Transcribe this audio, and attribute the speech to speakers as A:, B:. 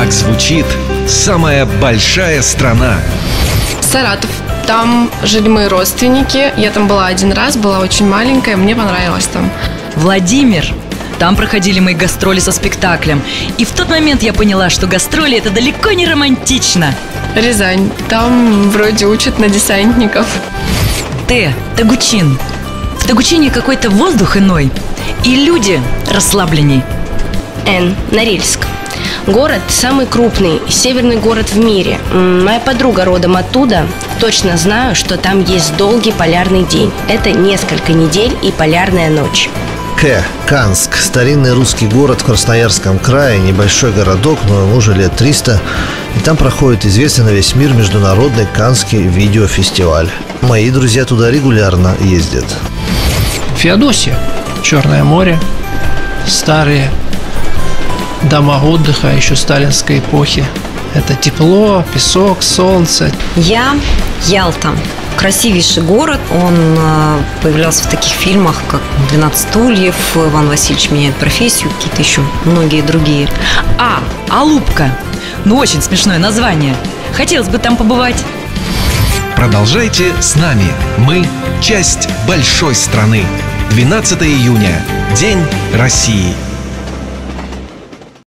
A: Так звучит самая большая страна.
B: Саратов. Там жили мои родственники. Я там была один раз, была очень маленькая, мне понравилось там.
C: Владимир. Там проходили мои гастроли со спектаклем. И в тот момент я поняла, что гастроли это далеко не романтично.
B: Рязань. Там вроде учат на десантников.
C: Т. Тагучин. В Тагучине какой-то воздух иной. И люди расслабленней.
D: Н. Норильск. Город самый крупный, северный город в мире. Моя подруга родом оттуда. Точно знаю, что там есть долгий полярный день. Это несколько недель и полярная ночь.
E: К. Канск. Старинный русский город в Красноярском крае. Небольшой городок, но ему уже лет 300. И там проходит известный на весь мир международный Канский видеофестиваль. Мои друзья туда регулярно ездят.
F: Феодосия, Черное море, старые дома отдыха еще сталинской эпохи. Это тепло, песок, солнце.
G: Я Ялта. Красивейший город. Он э, появлялся в таких фильмах, как «12 стульев», «Иван Васильевич меняет профессию», какие-то еще многие другие.
C: А. Алупка. Ну, очень смешное название. Хотелось бы там побывать.
A: Продолжайте с нами. Мы – часть большой страны. 12 июня. День России.